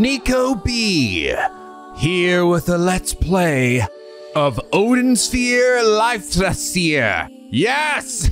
Nico B here with a let's play of Odin Sphere Life Sphere. Yes!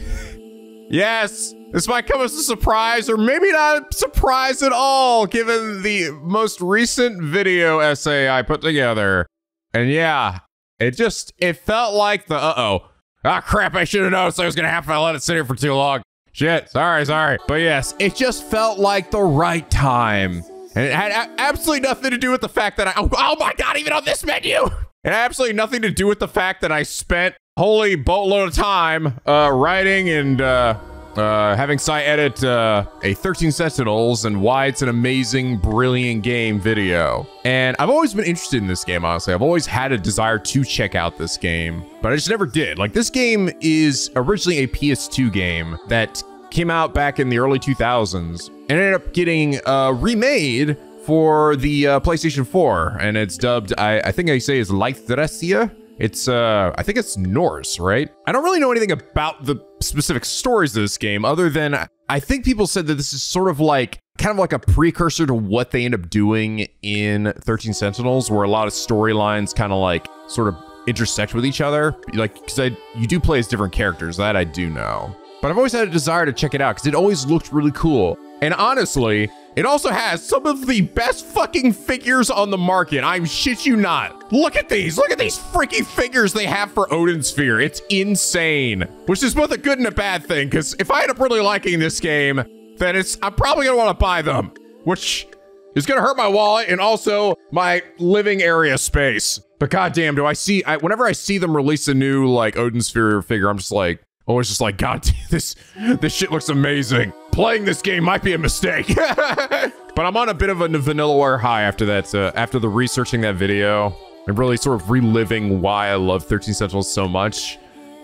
yes! This might come as a surprise, or maybe not a surprise at all, given the most recent video essay I put together. And yeah, it just, it felt like the, uh-oh. Ah, crap, I should have noticed I was gonna have to let it sit here for too long. Shit, sorry, sorry. But yes, it just felt like the right time. And it had absolutely nothing to do with the fact that I, oh, oh my God, even on this menu. It had absolutely nothing to do with the fact that I spent holy boatload of time uh, writing and uh, uh, having Sai edit uh, a 13 Sentinels and why it's an amazing, brilliant game video. And I've always been interested in this game, honestly. I've always had a desire to check out this game, but I just never did. Like, this game is originally a PS2 game that came out back in the early 2000s and ended up getting uh, remade for the uh, PlayStation 4, and it's dubbed, I, I think I say is Leithresia. It's, uh, I think it's Norse, right? I don't really know anything about the specific stories of this game, other than I think people said that this is sort of like, kind of like a precursor to what they end up doing in 13 Sentinels, where a lot of storylines kind of like sort of intersect with each other. Like, because you do play as different characters, that I do know. But I've always had a desire to check it out because it always looked really cool. And honestly, it also has some of the best fucking figures on the market. I'm shit you not. Look at these. Look at these freaky figures they have for Odin Sphere. It's insane. Which is both a good and a bad thing, because if I end up really liking this game, then it's I'm probably gonna want to buy them. Which is gonna hurt my wallet and also my living area space. But goddamn, do I see I, whenever I see them release a new like Odin Sphere figure, I'm just like, it's just like, God, this this shit looks amazing playing this game might be a mistake. but I'm on a bit of a Vanilla Vanillaware high after that, uh, after the researching that video and really sort of reliving why I love 13 Sentinels so much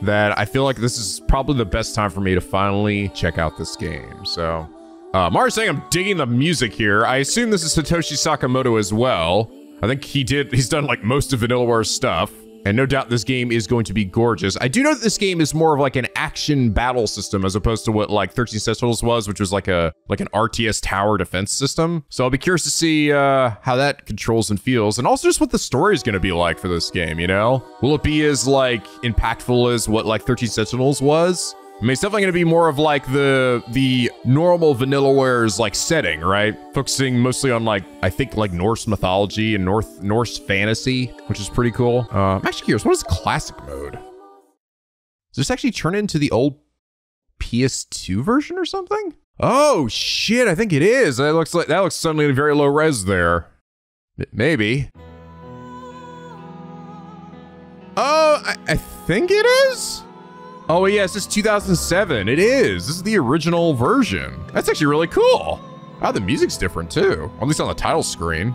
that I feel like this is probably the best time for me to finally check out this game. So, uh, Mars saying I'm digging the music here. I assume this is Satoshi Sakamoto as well. I think he did, he's done like most of Vanillaware's stuff. And no doubt this game is going to be gorgeous. I do know that this game is more of like an action battle system as opposed to what like 13 Sentinels was, which was like a like an RTS tower defense system. So I'll be curious to see uh, how that controls and feels, and also just what the story is going to be like for this game. You know, will it be as like impactful as what like 13 Sentinels was? I mean, it's definitely going to be more of like the the normal Vanillaware's like setting, right? Focusing mostly on like I think like Norse mythology and North Norse fantasy, which is pretty cool. Uh, I'm actually curious, what is classic mode? Does this actually turn into the old PS2 version or something? Oh shit, I think it is. That looks like that looks suddenly very low res there. Maybe. Oh, I, I think it is. Oh, yes, it's 2007. It is. This is the original version. That's actually really cool. Oh, the music's different too, at least on the title screen.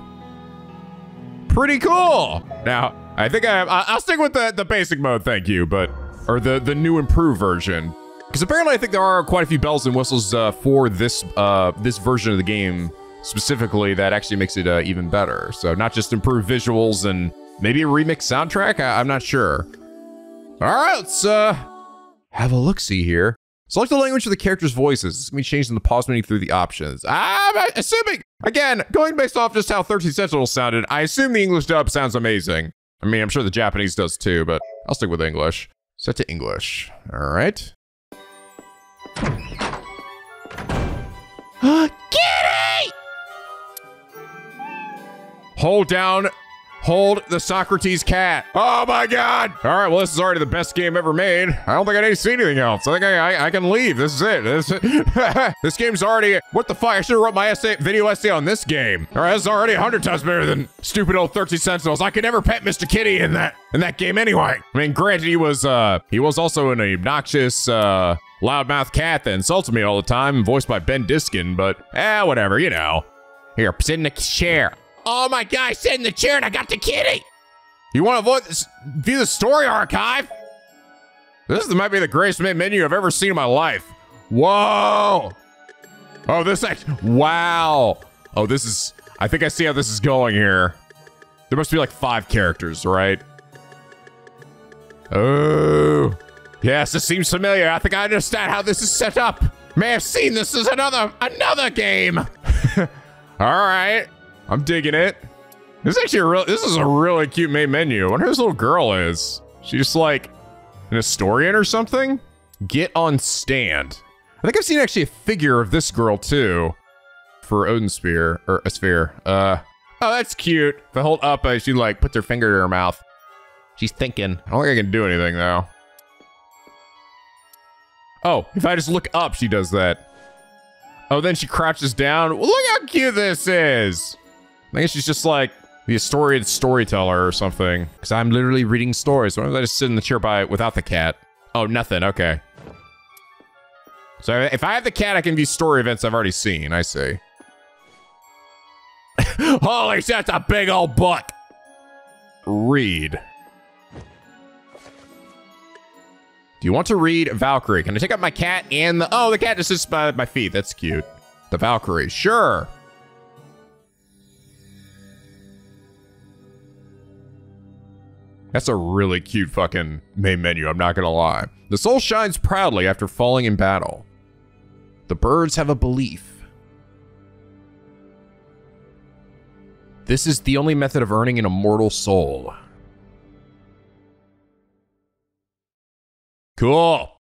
Pretty cool. Now, I think I, I'll stick with the, the basic mode, thank you, but, or the, the new improved version. Because apparently I think there are quite a few bells and whistles uh, for this, uh, this version of the game specifically that actually makes it uh, even better. So not just improved visuals and maybe a remix soundtrack, I, am not sure. All right, let's, uh, have a look-see here. Select the language for the character's voices. Going to be changed in the pause menu through the options. I'm assuming, again, going based off just how 13 Sentinels sounded, I assume the English dub sounds amazing. I mean, I'm sure the Japanese does too, but I'll stick with English. Set to English. All right. Kitty! Hold down Hold the Socrates cat. Oh my God. All right, well, this is already the best game ever made. I don't think I need to see anything else. I think I, I, I can leave. This is it. This, this game's already, what the fuck? I should have wrote my essay, video essay on this game. All right, this is already a hundred times better than stupid old 13 Sentinels. I could never pet Mr. Kitty in that, in that game anyway. I mean, granted, he was, uh, he was also an obnoxious, uh, loudmouth cat that insulted me all the time, voiced by Ben Diskin, but, eh, whatever, you know. Here, sit in the chair. Oh my god, I sat in the chair and I got the kitty. You want to this, view the story archive? This might be the greatest menu I've ever seen in my life. Whoa. Oh, this actually, wow. Oh, this is, I think I see how this is going here. There must be like five characters, right? Oh. Yes, this seems familiar. I think I understand how this is set up. May have seen this as another, another game. All right. I'm digging it. This is actually a real. This is a really cute main menu. I wonder who this little girl is. She's like an historian or something. Get on stand. I think I've seen actually a figure of this girl too, for Odin Spear or a sphere. Uh, oh, that's cute. If I hold up, she like puts her finger to her mouth. She's thinking. I don't think I can do anything though. Oh, if I just look up, she does that. Oh, then she crouches down. Well, look how cute this is. I guess she's just like the historian storyteller or something. Because I'm literally reading stories. Why don't I just sit in the chair by without the cat? Oh, nothing. Okay. So if I have the cat, I can view story events I've already seen. I see. Holy shit, that's a big old book. Read. Do you want to read Valkyrie? Can I take up my cat and the... Oh, the cat just sits by my feet. That's cute. The Valkyrie. Sure. That's a really cute fucking main menu, I'm not gonna lie. The soul shines proudly after falling in battle. The birds have a belief. This is the only method of earning an immortal soul. Cool.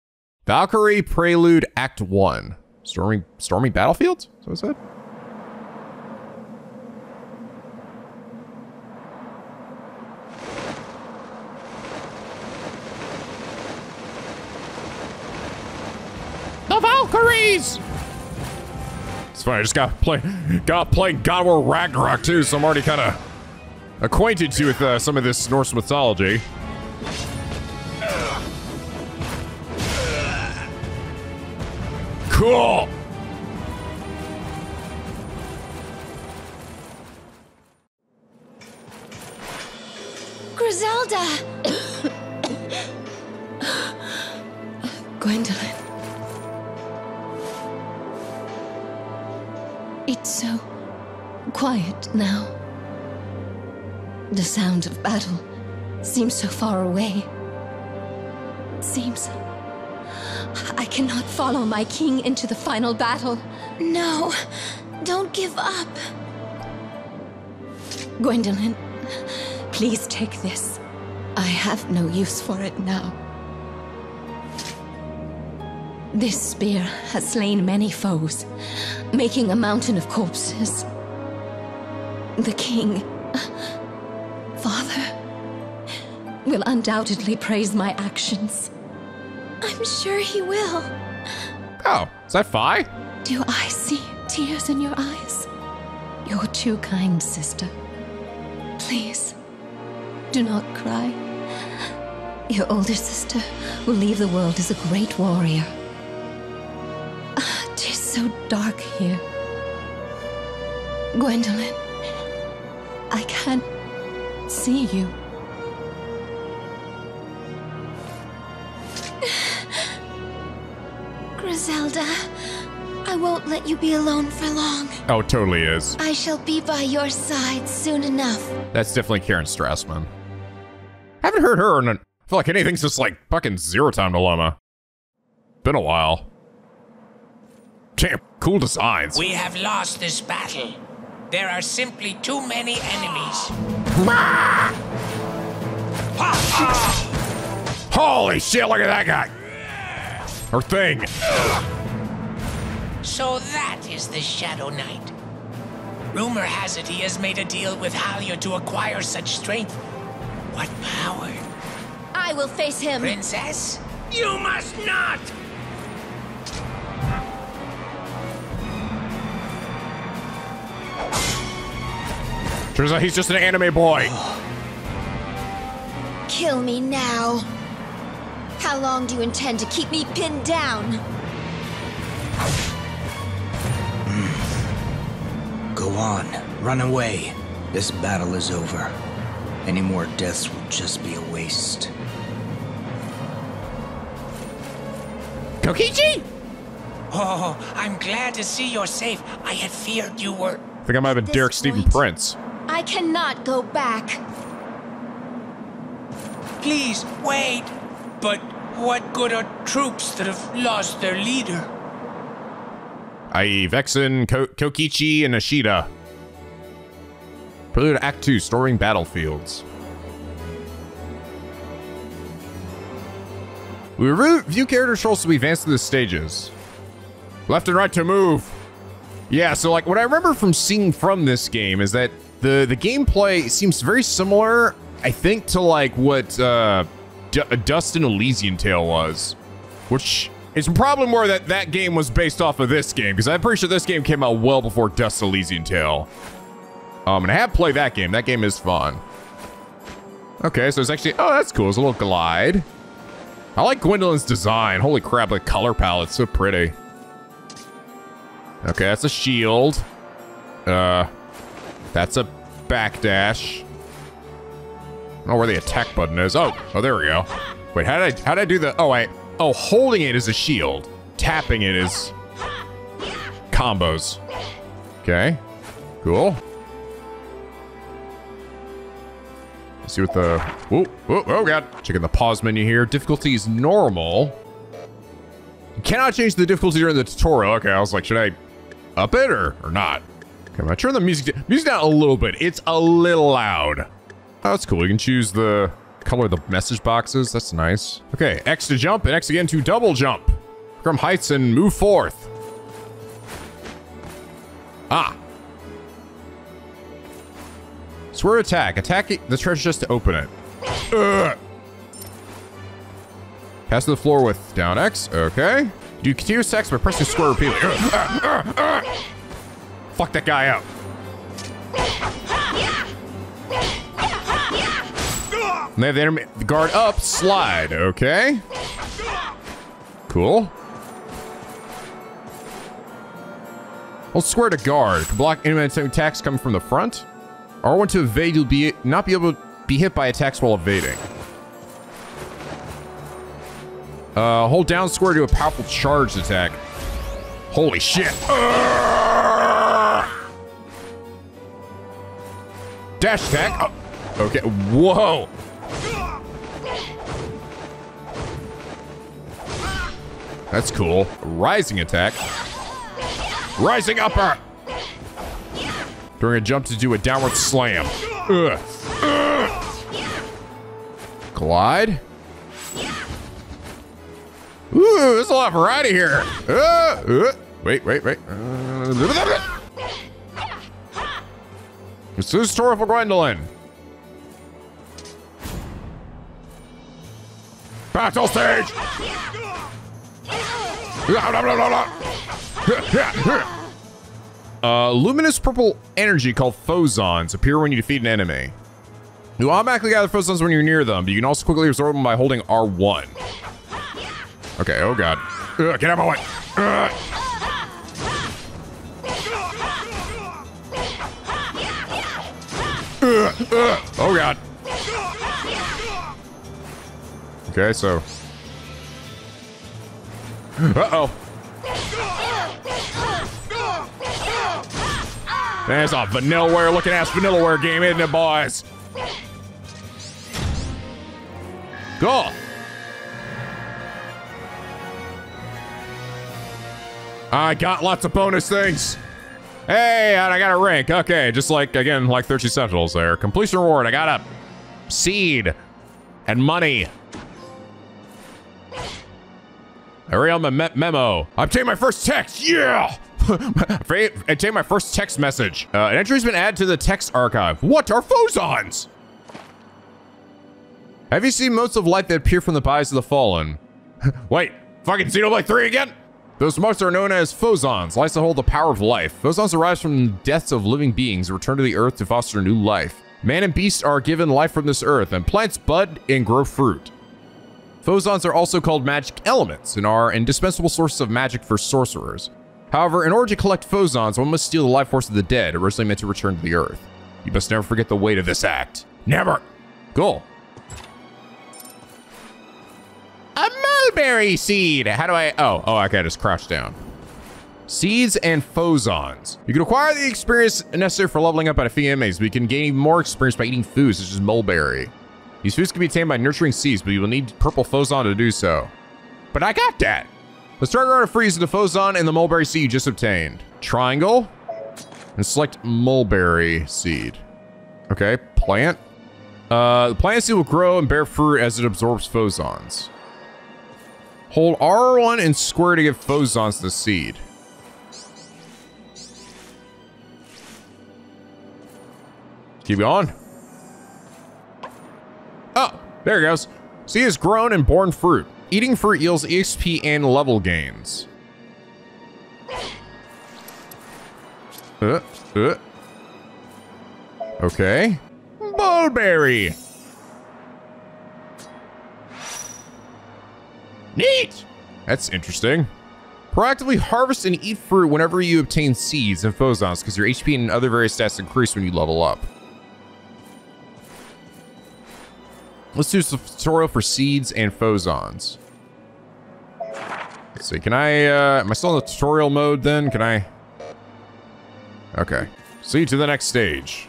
Valkyrie Prelude Act 1. Stormy, stormy that what it said? The Valkyries! It's funny, I just got play got playing God War Ragnarok too, so I'm already kind of acquainted to with uh, some of this Norse mythology. Cool. Griselda! Quiet now. The sound of battle seems so far away. Seems I cannot follow my king into the final battle. No, don't give up. Gwendolyn, please take this. I have no use for it now. This spear has slain many foes, making a mountain of corpses. The king, father, will undoubtedly praise my actions. I'm sure he will. Oh, is that Fi? Do I see tears in your eyes? You're too kind, sister. Please, do not cry. Your older sister will leave the world as a great warrior. Ah, It is so dark here. Gwendolyn, I can't see you. Griselda, I won't let you be alone for long. Oh, it totally is. I shall be by your side soon enough. That's definitely Karen Strassman. Haven't heard her in a, I feel like anything's just like fucking Zero Time Dilemma. Been a while. Damn, cool designs. We have lost this battle. There are simply too many enemies. Holy shit, look at that guy. Or thing. So that is the Shadow Knight. Rumor has it he has made a deal with Halia to acquire such strength. What power? I will face him. Princess? You must not! Turns out he's just an anime boy. Kill me now. How long do you intend to keep me pinned down? Hmm. Go on, run away. This battle is over. Any more deaths will just be a waste. Kokichi? Oh, I'm glad to see you're safe. I had feared you were. I think I might have been This Derek Stephen. Prince. I cannot go back. Please, wait. But what good are troops that have lost their leader? I.e. Vexen, Ko- Kokichi, and Ishida. Prelude Act 2, Storming Battlefields. We review character controls as we advance through the stages. Left and right to move. Yeah, so like what I remember from seeing from this game is that the the gameplay seems very similar, I think, to like what uh, D- Dust and Elysian Tail was, which is probably more that that game was based off of this game because I'm pretty sure this game came out well before Dust Elysian Tail. Um, and I have played that game. That game is fun. Okay, so it's actually oh that's cool. It's a little glide. I like Gwendolyn's design. Holy crap, the color palette's so pretty. Okay, that's a shield. Uh, that's a backdash. I don't know where the attack button is. Oh, oh, there we go. Wait, how did I, how did I do the, oh, wait. Oh, holding it is a shield. Tapping it is combos. Okay, cool. Let's see what the, whoa, whoa, oh God. Checking the pause menu here. Difficulty is normal. You cannot change the difficulty during the tutorial. Okay, I was like, should I up it or, or not? I'm gonna turn the music, music down a little bit. It's a little loud. Oh, that's cool. You can choose the color of the message boxes. That's nice. Okay, X to jump and X again to double jump. From heights and move forth. Ah. Swear attack. Attack the treasure chest to open it. Ugh. Pass to the floor with down X. Okay. Do continuous text by pressing square repeatedly. Fuck that guy out. And they have the enemy guard up, slide. Okay. Cool. Hold square to guard. To block enemy attacks coming from the front. R1 to evade, you'll be not be able to be hit by attacks while evading. Uh, hold down square to a powerful charge attack. Holy shit. Dash attack. Oh, okay. Whoa. That's cool. Rising attack. Rising upper. During a jump to do a downward slam. Ugh. Glide. Ooh, there's a lot of variety here. Uh, uh, wait, wait, wait. Uh, this is story for Gwendolyn. Battle stage. Uh, luminous purple energy called phozons appear when you defeat an enemy. You automatically gather phozons when you're near them, but you can also quickly absorb them by holding R1. Okay, oh god. Ugh, get out of my way. Ugh. Ugh. Oh god. Okay, so. Uh-oh. There's a Vanillaware looking ass Vanillaware game, isn't it, boys? Go. I got lots of bonus things. Hey, and I got a rank. Okay, just like, again, like 13 Sentinels there. Completion reward, I got a seed and money. My me memo. I obtained my first text, yeah! I obtained my first text message. Uh, an entry's been added to the text archive. What are phozons? Have you seen motes of light that appear from the bodies of the fallen? Wait, fucking Xenoblade 3 again? Those marks are known as phozons, lights that hold the power of life. Phozons arise from the deaths of living beings return to the earth to foster new life. Man and beast are given life from this earth, and plants bud and grow fruit. Phozons are also called magic elements and are indispensable sources of magic for sorcerers. However, in order to collect phozons, one must steal the life force of the dead, originally meant to return to the earth. You must never forget the weight of this act. Never! Cool. A mulberry seed! How do I, oh, oh, okay, I just crouch down. Seeds and phozons. You can acquire the experience necessary for leveling up at a few enemies, but you can gain more experience by eating foods such as mulberry. These foods can be obtained by nurturing seeds, but you will need purple phozon to do so. But I got that! Let's start around a freeze the phozon and the mulberry seed you just obtained. Triangle, and select mulberry seed. Okay, plant. Uh, the plant seed will grow and bear fruit as it absorbs phozons. Hold R1 and square to phozons to the seed. Keep going. Oh, there it goes. Seed has grown and borne fruit. Eating fruit yields EXP and level gains. Uh, uh. Okay. Mulberry. Neat. That's interesting. Proactively harvest and eat fruit whenever you obtain seeds and phozons because your HP and other various stats increase when you level up. Let's do some tutorial for seeds and phozons. See, can I, uh, am I still in the tutorial mode then? Can I? Okay. See you to the next stage.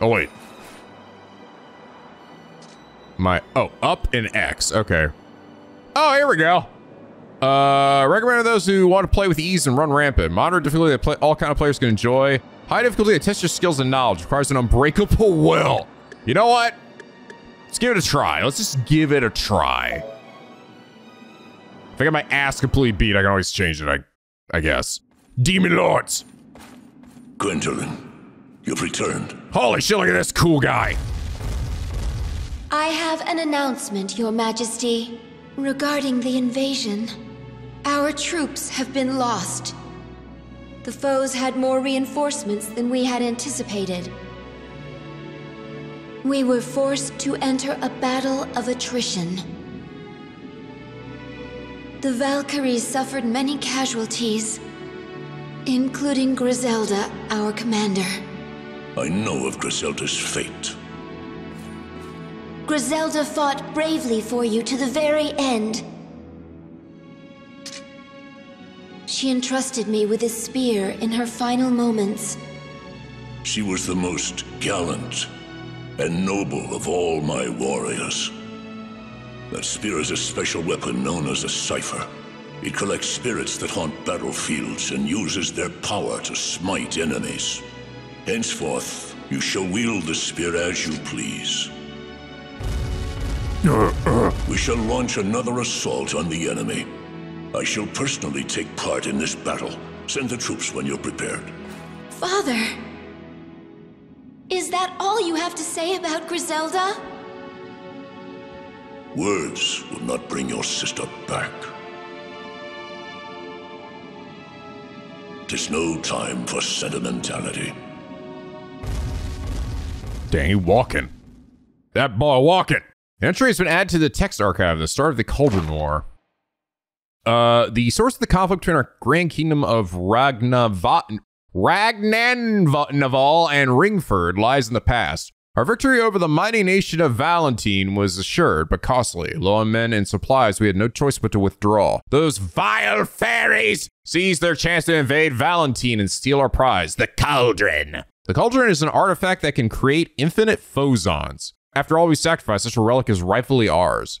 Oh, wait. My, oh, up in X, okay. Oh, here we go. Uh, recommend to those who want to play with ease and run rampant. Moderate difficulty that play, all kind of players can enjoy. High difficulty that tests your skills and knowledge. Requires an unbreakable will. You know what? Let's give it a try. Let's just give it a try. If I get my ass completely beat, I can always change it, I, I guess. Demon Lords! Gwendolyn, you've returned. Holy shit, look at this cool guy. I have an announcement, Your Majesty. Regarding the invasion, our troops have been lost. The foes had more reinforcements than we had anticipated. We were forced to enter a battle of attrition. The Valkyries suffered many casualties, including Griselda, our commander. I know of Griselda's fate. Griselda fought bravely for you to the very end. She entrusted me with a spear in her final moments. She was the most gallant and noble of all my warriors. That spear is a special weapon known as a cipher. It collects spirits that haunt battlefields and uses their power to smite enemies. Henceforth, you shall wield the spear as you please. We shall launch another assault on the enemy. I shall personally take part in this battle. Send the troops when you're prepared. Father! Is that all you have to say about Griselda? Words will not bring your sister back. Tis no time for sentimentality. Dang, he walking. That boy walking. The entry has been added to the text archive the start of the Cauldron War. Uh, the source of the conflict between our grand kingdom of Ragnavat, Ragnanival and Ringford lies in the past. Our victory over the mighty nation of Valentine was assured, but costly. Low on men and supplies, we had no choice but to withdraw. Those vile fairies seized their chance to invade Valentine and steal our prize, the Cauldron. The Cauldron is an artifact that can create infinite phozons. After all we sacrificed, such a relic is rightfully ours.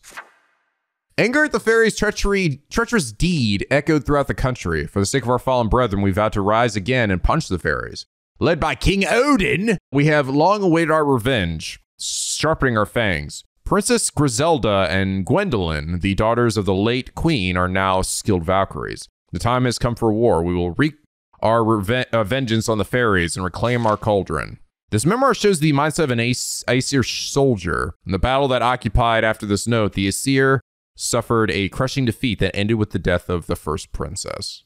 Anger at the fairies' treachery, treacherous deed echoed throughout the country. For the sake of our fallen brethren, we vowed to rise again and punch the fairies. Led by King Odin, we have long awaited our revenge, sharpening our fangs. Princess Griselda and Gwendolyn, the daughters of the late queen, are now skilled Valkyries. The time has come for war. We will wreak our uh, vengeance on the fairies and reclaim our cauldron. This memoir shows the mindset of an Aesir soldier. In the battle that occupied after this note, the Aesir suffered a crushing defeat that ended with the death of the first princess.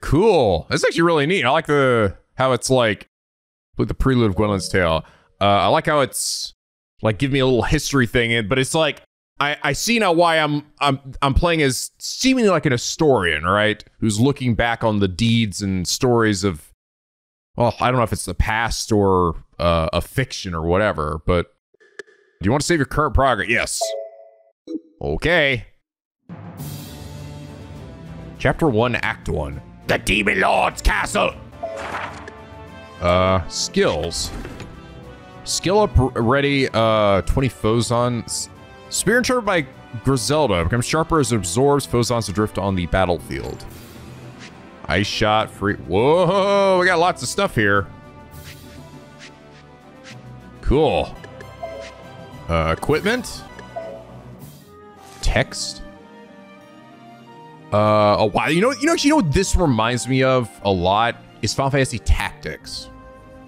Cool. That's actually really neat. I like the how it's like like the prelude of Gwendolyn's tale. Uh, I like how it's like give me a little history thing in, but it's like I, I see now why I'm I'm I'm playing as seemingly like an historian, right? Who's looking back on the deeds and stories of well, I don't know if it's the past or uh, a fiction or whatever, but do you want to save your current progress? Yes. Okay. Chapter 1, Act 1. The Demon Lord's Castle! Uh, skills. Skill up ready, uh, 20 Phozon. Spear and by Griselda becomes sharper as it absorbs Phozons adrift on the battlefield. Ice shot, free. Whoa, we got lots of stuff here. Cool. Uh, equipment. Text. Uh, oh wow. You know, you know, you know what this reminds me of a lot is Final Fantasy Tactics.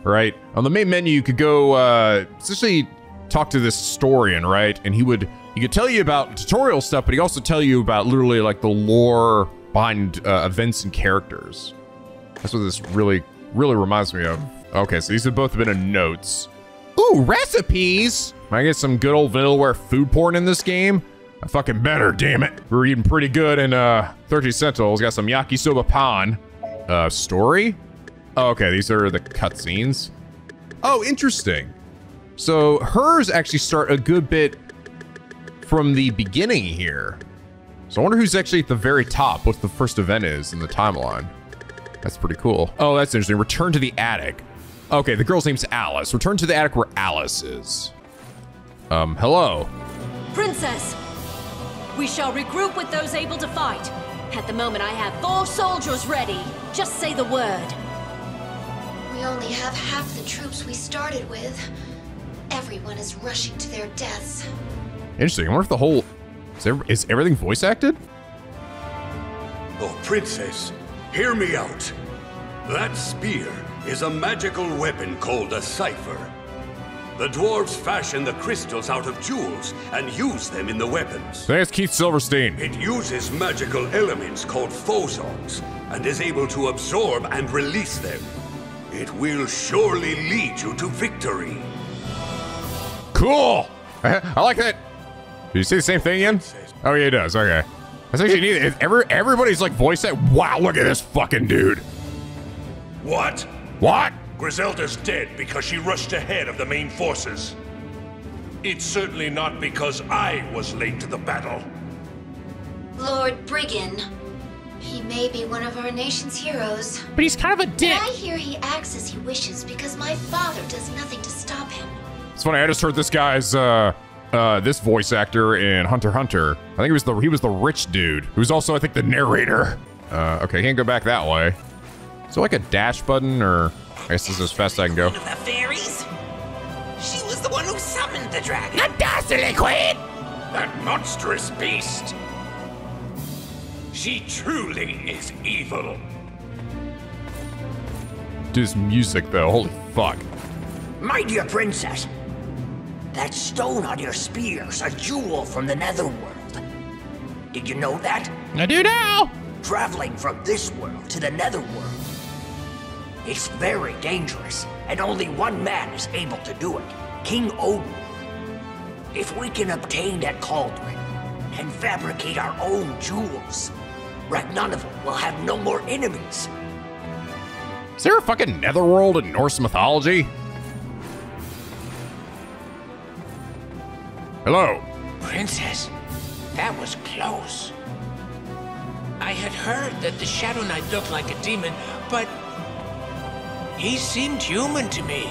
Right on the main menu, you could go uh, essentially talk to this historian, right? And he would he could tell you about tutorial stuff, but he also tell you about literally like the lore behind uh, events and characters. That's what this really, really reminds me of. Okay, so these have both been in notes. Ooh, recipes! I get some good old vanillaware food porn in this game? I fucking better, damn it. We're eating pretty good in uh 13 Sentinels. Got some yakisoba pan. Uh, story? Oh, okay, these are the cutscenes. Oh, interesting. So hers actually start a good bit from the beginning here. So I wonder who's actually at the very top, what the first event is in the timeline. That's pretty cool. Oh, that's interesting. Return to the attic. Okay, the girl's name's Alice. Return to the attic where Alice is. Um, hello. Princess! We shall regroup with those able to fight. At the moment, I have four soldiers ready. Just say the word. We only have half the troops we started with. Everyone is rushing to their deaths. Interesting. I wonder if the whole is, there, is everything voice acted? Oh, Princess, hear me out. That spear is a magical weapon called a cipher. The dwarves fashion the crystals out of jewels and use them in the weapons. Thanks, Keith Silverstein. It uses magical elements called phozons and is able to absorb and release them. It will surely lead you to victory. Cool. I like that. Did you say the same thing again? Oh yeah, he does. Okay. That's actually neat. Every, everybody's like voice that. Wow, look at this fucking dude. What? What? Griselda's dead because she rushed ahead of the main forces. It's certainly not because I was late to the battle. Lord Brigan. He may be one of our nation's heroes. But he's kind of a dick. But I hear he acts as he wishes because my father does nothing to stop him. It's funny. I just heard this guy's uh, uh, this voice actor in Hunter Hunter. I think he was the he was the rich dude who's also I think the narrator. Uh, okay, can't go back that way. So like a dash button or I guess this is as fast as I can go. One of the fairies? She was the one who summoned the dragon. The dastardly queen! That monstrous beast! She truly is evil. Dude, this music though, holy fuck. My dear princess, that stone on your spear's a jewel from the netherworld. Did you know that? I do now! Traveling from this world to the netherworld. It's very dangerous, and only one man is able to do it King Odin. If we can obtain that cauldron and fabricate our own jewels, Ragnaroth will have no more enemies. Is there a fucking netherworld in Norse mythology? Hello. Princess, that was close. I had heard that the Shadow Knight looked like a demon, but he seemed human to me.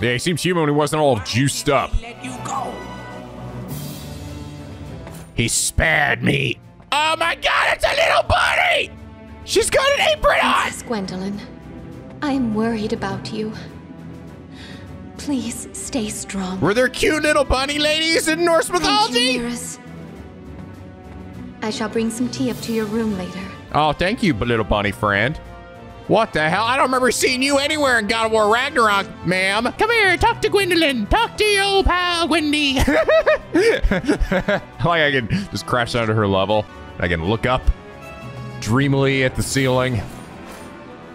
Yeah, he seems human when he wasn't all juiced up. He Let you go. He spared me. Oh my god, it's a little bunny! She's got an apron on! Princess Gwendolyn, I'm worried about you. Please stay strong. Were there cute little bunny ladies in Norse Thank you, mythology? Nearest. I shall bring some tea up to your room later. Oh, thank you, little bunny friend. What the hell? I don't remember seeing you anywhere in God of War Ragnarok, ma'am. Come here, talk to Gwendolyn. Talk to your old pal, Gwendy. like I can just crash down to her level. I can look up dreamily at the ceiling.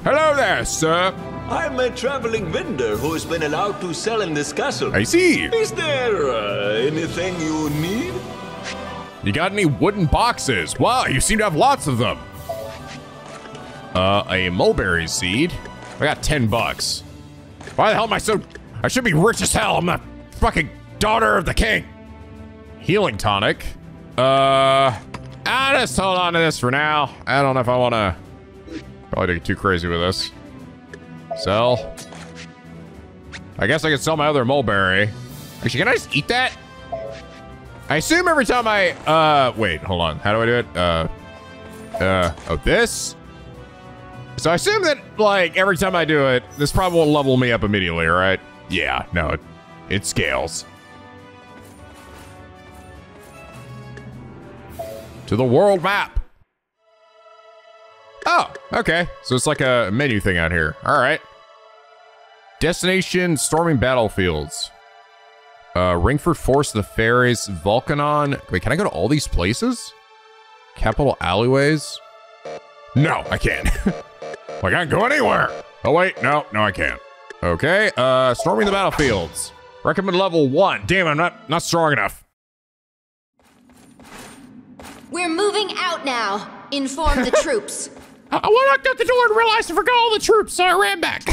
Hello there, sir. I'm a traveling vendor who's been allowed to sell in this castle. I see. Is there uh, anything you need? You got any wooden boxes? Wow, you seem to have lots of them. Uh, a mulberry seed. I got 10 bucks. Why the hell am I so... I should be rich as hell. I'm the fucking daughter of the king. Healing tonic. Uh, I'll just hold on to this for now. I don't know if I want to... Probably get too crazy with this. Sell. I guess I can sell my other mulberry. Actually, can I just eat that? I assume every time I, uh, wait, hold on. How do I do it? Uh, uh, oh, this? So I assume that, like, every time I do it, this probably won't level me up immediately, right? Yeah, no, it, it scales. To the world map. Oh, okay. So it's like a menu thing out here. All right. Destination, storming battlefields. Uh, Ringford Force, the Fairies, Volcanon. Wait, can I go to all these places? Capital alleyways? No, I can't. I can't go anywhere. Oh, wait. No, no, I can't. Okay, uh, storming the battlefields. Recommend level one. Damn, I'm not, not strong enough. We're moving out now. Inform the troops. I, I walked out the door and realized I forgot all the troops, so I ran back.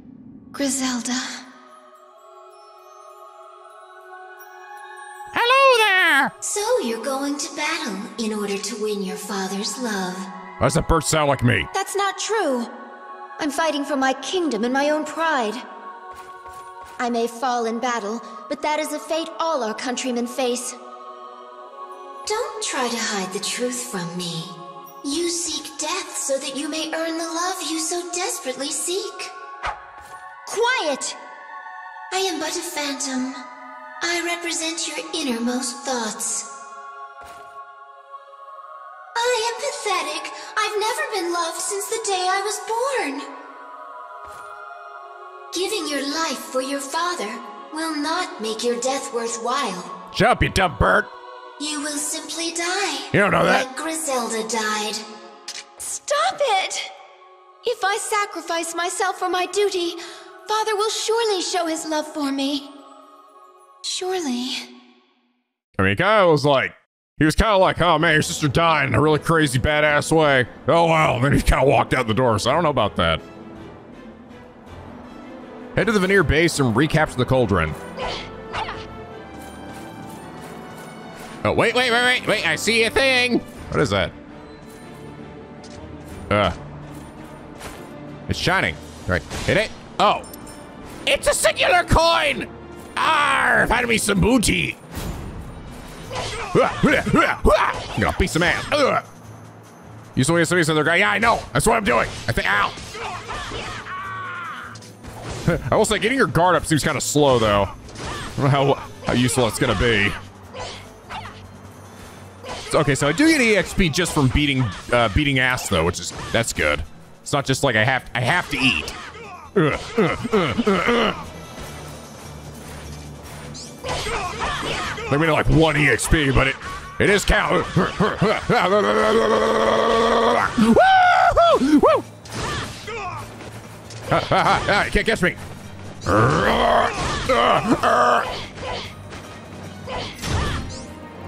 Griselda. Hello there! So you're going to battle in order to win your father's love. Why does that bird sound like me? That's not true. I'm fighting for my kingdom and my own pride. I may fall in battle, but that is a fate all our countrymen face. Don't try to hide the truth from me. You seek death so that you may earn the love you so desperately seek. Quiet! I am but a phantom. I represent your innermost thoughts. I am pathetic. I've never been loved since the day I was born. Giving your life for your father will not make your death worthwhile. Shut up, you dumb bird. You will simply die. You don't know that. Like Griselda died. Stop it! If I sacrifice myself for my duty, Father will surely show his love for me. Surely. I mean, Kyle was like, he was kind of like, oh man, your sister died in a really crazy, badass way. Oh well, and then he kind of walked out the door, so I don't know about that. Head to the Veneer base and recapture the cauldron. Oh, wait, wait, wait, wait, wait, I see a thing. What is that? Uh. It's shining. Right, hit it. Oh. It's a singular coin! Arr, find me some booty. I'm gonna beat some ass. You saw me some other guy. Yeah, I know. That's what I'm doing. I think. Ow. I will say, getting your guard up seems kind of slow, though. I don't know how, how useful it's gonna be. Okay, so I do get EXP just from beating uh, beating ass, though, which is that's good. It's not just like I have I have to eat. Ugh, ugh, ugh, ugh, ugh. I mean, like one EXP, but it it is count. Ah, ah, you can't catch me.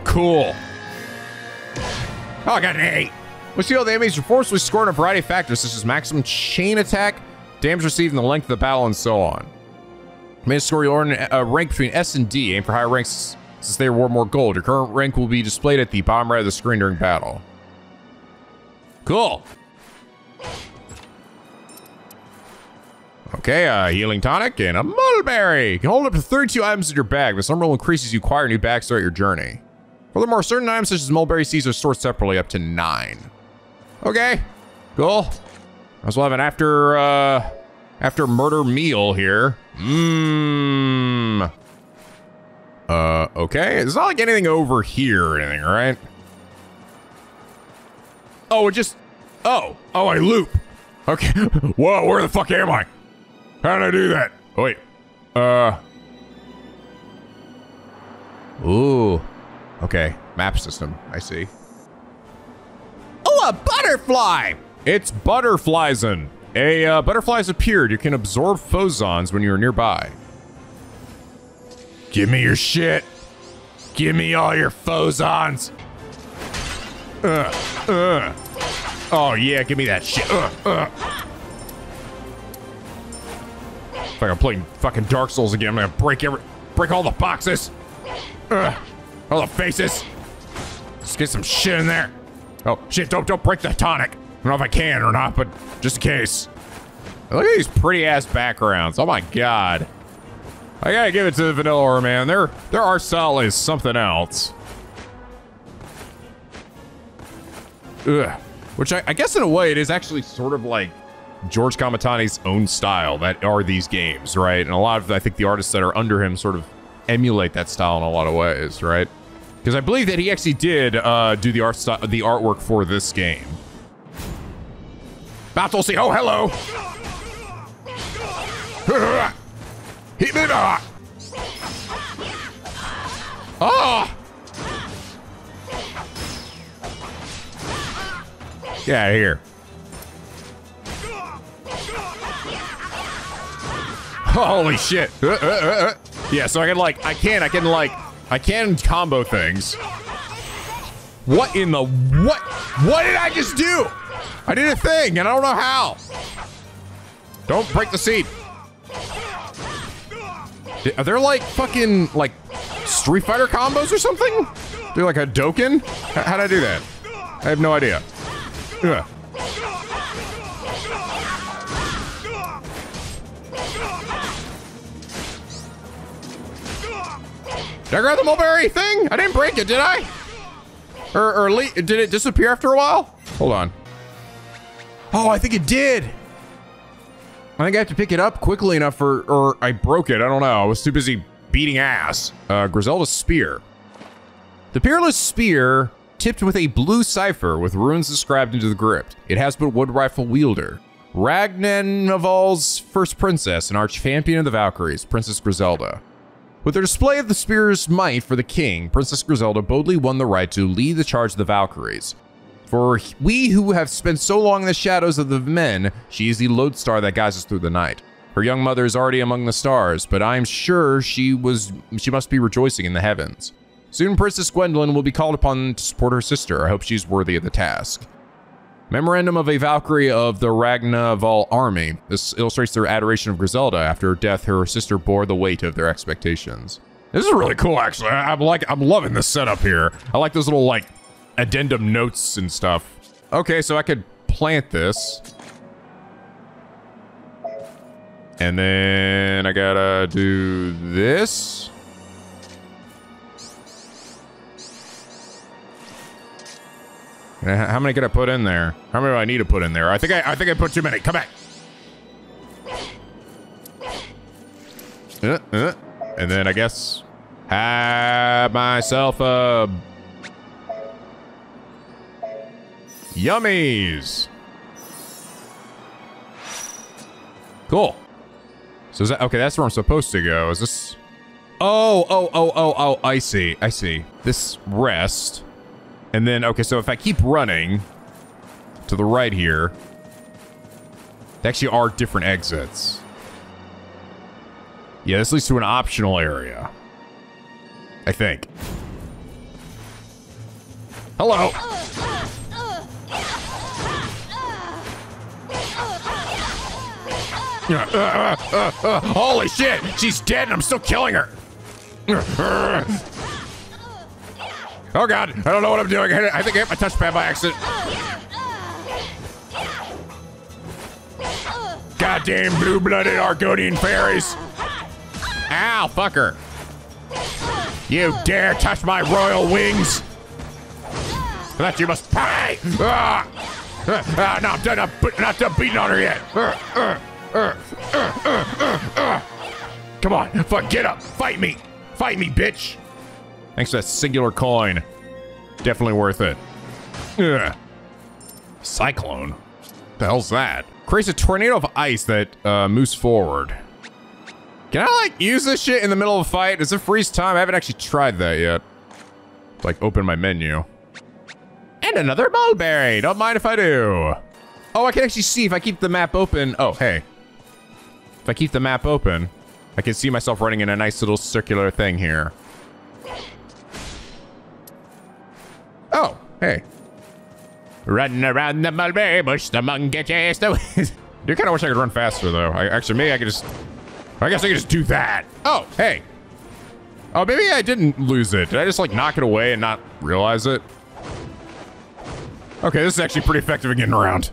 Cool. Oh, I got an eight. We see all the enemies forcefully scored on a variety of factors, such as maximum chain attack, damage received, and the length of the battle, and so on. May score your own uh, rank between S and D. Aim for higher ranks since they reward more gold. Your current rank will be displayed at the bottom right of the screen during battle. Cool. Okay, a healing tonic and a mulberry. You can hold up to 32 items in your bag. This number will increase as you acquire new bags throughout your journey. Furthermore, certain items such as mulberry seeds are stored separately up to nine. Okay, cool. As well have an after, uh, after murder meal here. Mmm. Uh, okay. It's not like anything over here or anything, right? Oh, it just, oh, oh, I loop. Okay. Whoa, where the fuck am I? How did I do that? Oh, wait. Uh. Ooh. Okay. Map system. I see. Oh, a butterfly! It's butterfliesing. A uh, butterfly has appeared. You can absorb phozons when you're nearby. Give me your shit. Give me all your phozons. Uh, uh. Oh, yeah, give me that shit. Uh, uh. Like I'm playing fucking Dark Souls again. I'm gonna break every, break all the boxes. Ugh. All the faces. Let's get some shit in there. Oh shit! Don't don't break the tonic. I don't know if I can or not, but just in case. Look at these pretty ass backgrounds. Oh my god. I gotta give it to the vanilla man. Their their art style is something else. Ugh. Which I, I guess in a way it is actually sort of like George Kamitani's own style that are these games, right? And a lot of I think the artists that are under him sort of emulate that style in a lot of ways, right? Because I believe that he actually did uh, do the art the artwork for this game. Battle see. Oh, hello. Hit me back. Oh. Get out of here. Holy shit. Uh, uh, uh, yeah, so I can like, I can, I can like, I can combo things. What in the, what? What did I just do? I did a thing and I don't know how. Don't break the seat. Are there like fucking like Street Fighter combos or something? Do like a Doken? How'd I do that? I have no idea. Ugh. Did I grab the mulberry thing? I didn't break it, did I? Or, or did it disappear after a while? Hold on. Oh, I think it did. I think I have to pick it up quickly enough for, or I broke it. I don't know. I was too busy beating ass. Uh, Griselda's spear. The peerless spear tipped with a blue cipher with runes inscribed into the grip. It has but wood rifle wielder. Ragnanival's first princess and arch champion of the Valkyries, Princess Griselda. With her display of the spear's might for the king, Princess Griselda boldly won the right to lead the charge of the Valkyries. For we who have spent so long in the shadows of the men, she is the lodestar that guides us through the night. Her young mother is already among the stars, but I am sure she was she must be rejoicing in the heavens. Soon Princess Gwendolyn will be called upon to support her sister. I hope she's worthy of the task. Memorandum of a Valkyrie of the Ragnanival army. This illustrates their adoration of Griselda. After her death, her sister bore the weight of their expectations. This is really cool, actually. I'm like, I'm loving this setup here. I like those little like addendum notes and stuff. Okay, so I could plant this. And then I gotta do this. How many can I put in there? How many do I need to put in there? I think I, I think I put too many. Come back. Uh, uh. And then I guess have myself a yummies. Cool. So is that okay? That's where I'm supposed to go. Is this? Oh, oh, oh, oh, oh! I see. I see. This rest. And then, okay, so if I keep running to the right here, there actually are different exits. Yeah, this leads to an optional area. I think. Hello. Uh, uh, uh, holy shit! She's dead and I'm still killing her! Oh god, I don't know what I'm doing. I think I hit my touchpad by accident. Goddamn blue-blooded Argonian fairies. Ow, fucker. You dare touch my royal wings? That you must pay! Ah! Ah, no, I'm done, I'm not done beating on her yet. Uh, uh, uh, Come on, fuck, get up, fight me. Fight me, bitch. Thanks for that singular coin. Definitely worth it. Ugh. Cyclone? The hell's that? Creates a tornado of ice that uh, moves forward. Can I like use this shit in the middle of a fight? Does it freeze time? I haven't actually tried that yet. Like open my menu. And another mulberry. Don't mind if I do. Oh, I can actually see if I keep the map open. Oh, hey. If I keep the map open, I can see myself running in a nice little circular thing here. Oh, hey. Running around the mulberry bush, the monkey chased away. do kind of wish I could run faster, though. I, actually, maybe I could just... I guess I could just do that. Oh, hey. Oh, maybe I didn't lose it. Did I just, like, knock it away and not realize it? Okay, this is actually pretty effective at getting around.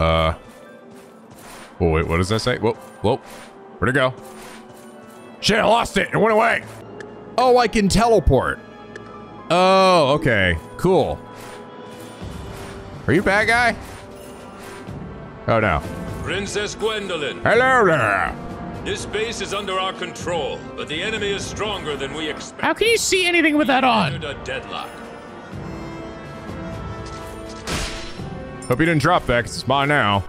Uh. Oh, wait, what does that say? Whoa, whoa. Where'd it go? Shit, I lost it. It went away. Oh, I can teleport. Oh, okay. Cool. Are you a bad guy? Oh no. Princess Gwendolyn. Hello there. This base is under our control, but the enemy is stronger than we expected. How can you see anything with that on? A deadlock. Hope you didn't drop that, because it's mine now.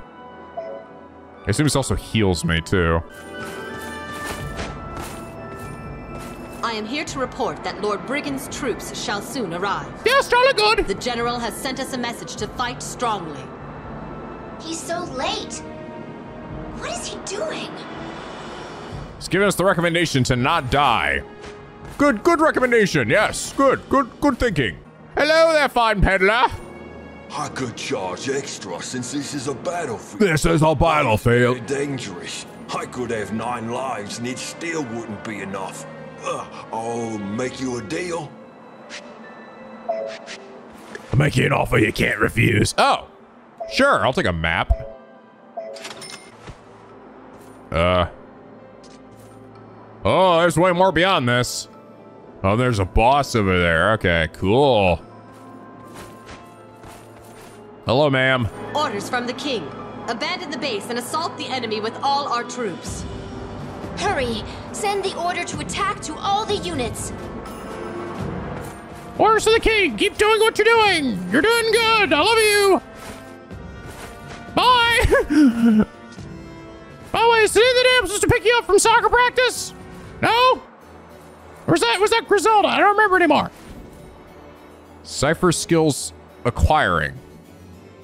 I assume this also heals me, too. I am here to report that Lord Brigan's troops shall soon arrive. Yes, jolly good. The General has sent us a message to fight strongly. He's so late. What is he doing? He's giving us the recommendation to not die. Good, good recommendation. Yes, good, good, good thinking. Hello there, fine peddler. I could charge extra since this is a battlefield. This is a battlefield. Very dangerous. I could have nine lives and it still wouldn't be enough. Uh, I'll make you a deal. I'll make you an offer you can't refuse. Oh, sure. I'll take a map. Uh. Oh, there's way more beyond this. Oh, there's a boss over there. Okay, cool. Hello, ma'am. Orders from the King. Abandon the base and assault the enemy with all our troops. Hurry! Send the order to attack to all the units. Orders to the king. Keep doing what you're doing. You're doing good. I love you. Bye. Oh, By the way, is today the day I'm supposed to pick you up from soccer practice? No? Or was that was that Griselda? I don't remember anymore. Cypher skills acquiring.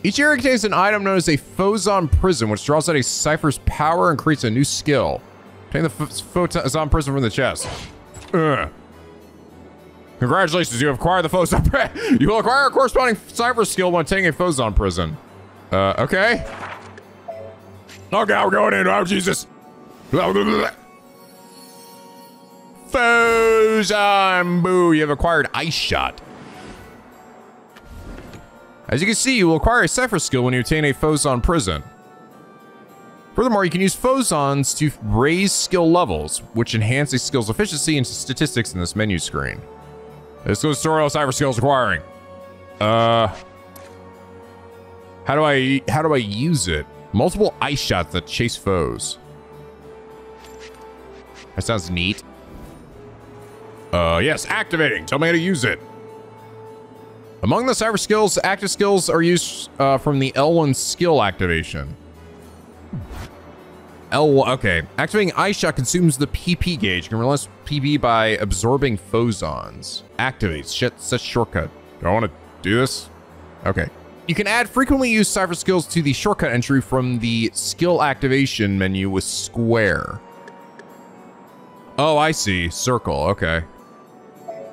Each area contains an item known as a Phozon Prism, which draws out a Cypher's power and creates a new skill. Take the Phozon Prism from the chest. Ugh. Congratulations, you have acquired the Phozon. you will acquire a corresponding Cypher skill when taking a Phozon Prism. Uh, okay. Oh god, we're going in. Oh Jesus. Phozon Boo, you have acquired Ice Shot. As you can see, you will acquire a Cypher skill when you obtain a Phozon Prism. Furthermore, you can use Phozons to raise skill levels, which enhance a skill's efficiency and statistics in this menu screen. This goes tutorial cyber skills acquiring. Uh, how do I how do I use it? Multiple ice shots that chase foes. That sounds neat. Uh, yes, activating. Tell me how to use it. Among the cyber skills, active skills are used uh, from the L1 skill activation. L1, okay. Activating Ice Shot consumes the PP gauge. You can release PP by absorbing phozons. Activate. Shit, such shortcut. Do I want to do this? Okay. You can add frequently used cypher skills to the shortcut entry from the skill activation menu with square. Oh, I see. Circle. Okay.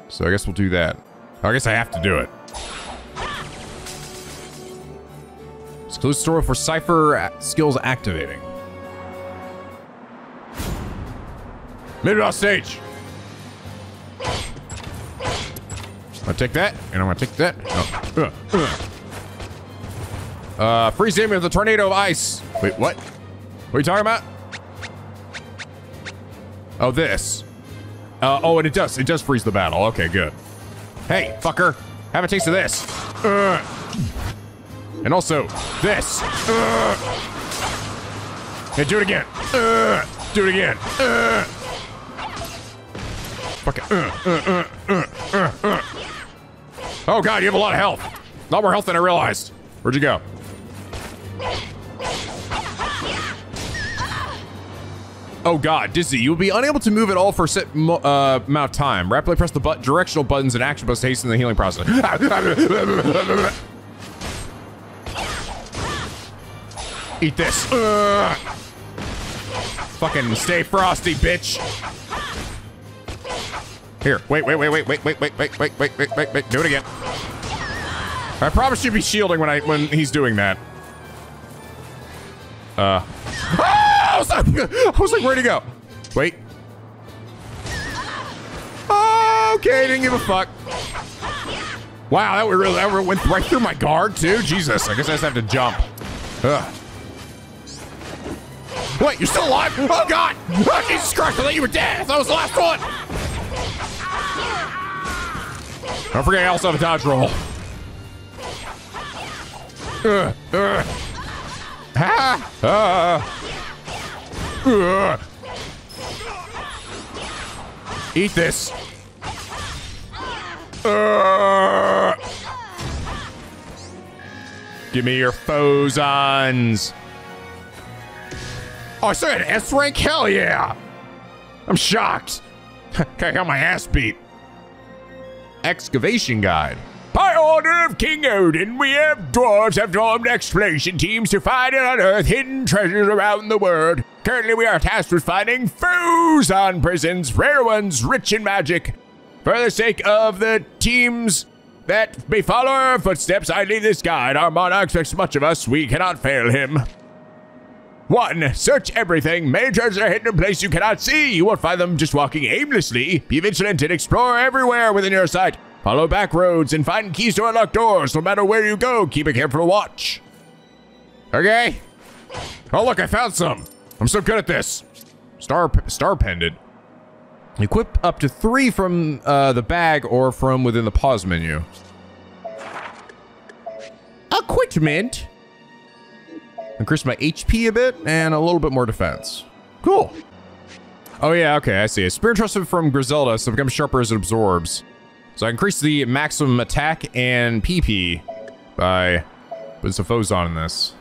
So I guess we'll do that. I guess I have to do it. Exclusive store for Cypher skills activating. Mid off stage. I'm gonna take that, and I'm gonna take that. Oh. Uh, freeze him with the tornado of ice. Wait, what? What are you talking about? Oh, this. Uh, oh, and it does. It does freeze the battle. Okay, good. Hey, fucker. Have a taste of this. Uh. And also, this. Uh. Hey, do it again. Uh. Do it again. Uh. Fucking. Uh, uh, uh, uh, uh. Oh god, you have a lot of health. A lot more health than I realized. Where'd you go? Oh god, Dizzy, you will be unable to move at all for a set uh, amount of time. Rapidly press the but directional buttons and action buttons to hasten the healing process. Eat this. Uh. Fucking stay frosty, bitch. Here, wait, wait, wait, wait, wait, wait, wait, wait, wait, wait, wait, wait, wait. Do it again. I promise you'll be shielding when I when he's doing that. Uh. Ah! I, was like, I was like, where'd he go? Wait. Okay, didn't give a fuck. Wow, that really that went right through my guard too. Jesus, I guess I just have to jump. Ugh. Wait, you're still alive? Oh God! Oh, Jesus Christ! I thought you were dead. I thought was the last one. Don't forget I also have a dodge roll. Uh, uh. Ha! Uh. Eat this. Uh. Give me your phozons. Oh, I still had S rank? Hell yeah! I'm shocked. I got my ass beat. Excavation guide. By order of King Odin, we have dwarves have formed exploration teams to find and unearth hidden treasures around the world. Currently, we are tasked with finding Phozon prisms, rare ones rich in magic. For the sake of the teams that may follow our footsteps, I leave this guide. Our monarch expects much of us. We cannot fail him. One, search everything. Treasures are hidden in places you cannot see. You won't find them just walking aimlessly. Be vigilant and explore everywhere within your sight. Follow back roads and find keys to unlock doors. No matter where you go, keep a careful watch. Okay. Oh, look, I found some. I'm so good at this. Star, star pendant. Equip up to three from uh, the bag or from within the pause menu. Equipment. Increase my HP a bit and a little bit more defense. Cool. Oh yeah, okay, I see. Spear trusted from Griselda, so it becomes sharper as it absorbs. So I increase the maximum attack and PP by putting some phozon in this.